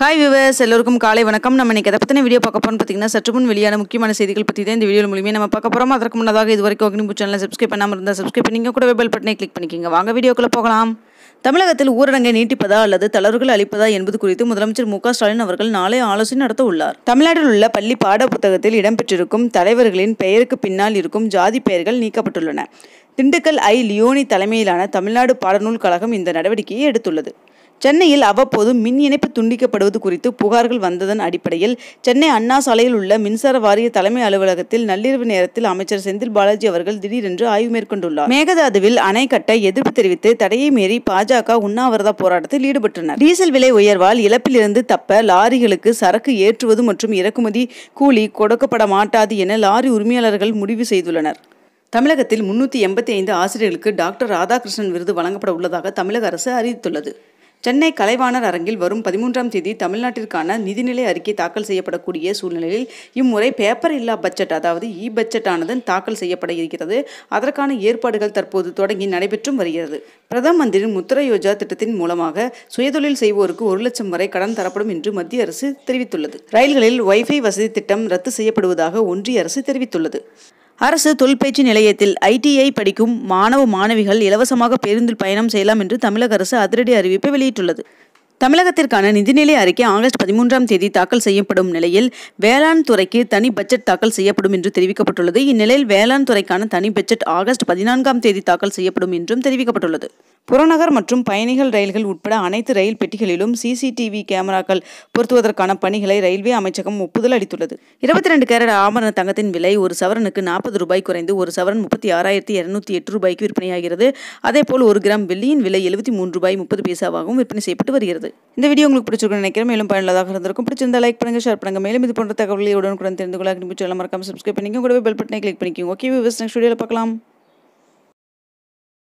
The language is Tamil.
ஹாய் விவர்ஸ் எல்லோருக்கும் காலை வணக்கம். நம்ம இன்றைக்கி எதை பற்றின வீடியோ பார்க்க போறோம்னு பார்த்தீங்கன்னா சற்று முன் வெளியான முக்கியமான செய்திகள் பற்றி தான் இந்த வீடியோ மூலியமே நம்ம பார்க்க போகிறோம் அதற்கு முன்னதாக இது வரைக்கும் அக்னிபூ சேனலை சப்ஸ்கிரைப் பண்ணாமல் இருந்தால் சப்ஸ்கிரைப் பண்ணிங்க கூட பெல் பட்டனை கிளிக் பண்ணிக்கோங்க. வாங்க வீடியோக்குள்ளே போகலாம். தமிழகத்தில் ஊரடங்கை நீட்டிப்பதா அல்லது தளர்வுகள் அளிப்பதா என்பது குறித்து முதலமைச்சர் மு ஸ்டாலின் அவர்கள் நாளை ஆலோசனை நடத்த உள்ளார். தமிழ்நாட்டில் உள்ள பள்ளி பாட புத்தகத்தில் இடம்பெற்றிருக்கும் தலைவர்களின் பெயருக்கு பின்னால் இருக்கும் ஜாதி பெயர்கள் நீக்கப்பட்டுள்ளன. திண்டுக்கல் ஐ லியோனி தலைமையிலான தமிழ்நாடு பாடநூல் கழகம் இந்த நடவடிக்கையை எடுத்துள்ளது. சென்னையில் அவ்வப்போது மின் இணைப்பு துண்டிக்கப்படுவது குறித்து புகார்கள் வந்ததன் அடிப்படையில் சென்னை அண்ணா சாலையில் உள்ள மின்சார வாரிய தலைமை அலுவலகத்தில் நள்ளிரவு நேரத்தில் அமைச்சர் செந்தில் பாலாஜி அவர்கள் திடீரென்று ஆய்வு மேற்கொண்டுள்ளார். மேகதாதுவில் அணை கட்ட எதிர்ப்பு தெரிவித்து தடையை மீறி பாஜக உண்ணாவிரத போராட்டத்தில் ஈடுபட்டனர். டீசல் விலை உயர்வால் இழப்பிலிருந்து தப்ப லாரிகளுக்கு சரக்கு ஏற்றுவது மற்றும் இறக்குமதி கூலி கொடுக்கப்பட மாட்டாது என லாரி உரிமையாளர்கள் முடிவு செய்துள்ளனர். தமிழகத்தில் முன்னூற்றி எண்பத்தி ஐந்து ஆசிரியர்களுக்கு டாக்டர் ராதாகிருஷ்ணன் விருது வழங்கப்பட உள்ளதாக தமிழக அரசு அறிவித்துள்ளது. சென்னை கலைவாணர் அரங்கில் வரும் பதிமூன்றாம் தேதி தமிழ்நாட்டிற்கான நிதிநிலை அறிக்கை தாக்கல் செய்யப்படக்கூடிய சூழ்நிலையில் இம்முறை பேப்பர் இல்லா பட்ஜெட் அதாவது இ பட்ஜெட் ஆனது தாக்கல் செய்யப்பட இருக்கிறது. அதற்கான ஏற்பாடுகள் தற்போது தொடங்கி நடைபெற்றும் வருகிறது. பிரதம மந்திரி முத்ரா யோஜா திட்டத்தின் மூலமாக சுயதொழில் செய்வோருக்கு ஒரு லட்சம் வரை கடன் தரப்படும் என்று மத்திய அரசு தெரிவித்துள்ளது. ரயில்களில் வைஃபை வசதி திட்டம் ரத்து செய்யப்படுவதாக ஒன்றிய அரசு தெரிவித்துள்ளது. அரசு தொழிற்பயிற்சி நிலையத்தில் ஐடிஐ படிக்கும் மாணவ மாணவிகள் இலவசமாக பேருந்தில் பயணம் செய்யலாம் என்று தமிழக அரசு அதிரடி அறிவிப்பை வெளியிட்டுள்ளது. தமிழகத்திற்கான நிதிநிலை அறிக்கை ஆகஸ்ட் பதிமூன்றாம் தேதி தாக்கல் செய்யப்படும் நிலையில் வேளாண் துறைக்கு தனி பட்ஜெட் தாக்கல் செய்யப்படும் என்று தெரிவிக்கப்பட்டுள்ளது. இந்நிலையில் வேளாண் துறைக்கான தனி பட்ஜெட் ஆகஸ்ட் பதினான்காம் தேதி தாக்கல் செய்யப்படும் என்றும் தெரிவிக்கப்பட்டுள்ளது. புறநகர் மற்றும் பயணிகள் ரயில்கள் உட்பட அனைத்து ரயில் பெட்டிகளிலும் சிசிடிவி கேமராக்கள் பொருத்துவதற்கான பணிகளை ரயில்வே அமைச்சகம் ஒப்புதல் அளித்துள்ளது. இருபத்தி ரெண்டு கேரட் ஆபரண தங்கத்தின் விலை ஒரு சவரனுக்கு நாற்பது ரூபாய் குறைந்து ஒரு சவரன் முப்பத்தி ஆறாயிரத்தி இருநூத்தி எட்டு ரூபாய்க்கு விற்பனையாகிறது. அதேபோல் ஒரு கிராம் வெள்ளியின் விலை எழுபத்தி மூன்று ரூபாய் முப்பது பைசாவாகவும் விற்பனை செய்யப்பட்டு வருகிறது. இந்த வீடியோ உங்களுக்கு பிடிச்சிருக்குன்னு நினைக்கிறேன். மேலும் பயனுள்ளதாக இருந்திருக்கும். பிடிச்சிருந்தா லைக் பண்ணுங்க ஷேர் பண்ணுங்க. மேலும் இது போன்ற தகவல்களை உடனுக்குடன் தெரிந்து கொள்ள அக்னிபூ மறக்காம சப்ஸ்கிரைப் பண்ணிக்கோங்க. கூடவே பெல் பட்டனை கிளிக் பண்ணிக்கோங்க. ஓகே விவஸ் நெக்ஸ்ட் வீடியோவில் பார்க்கலாம்.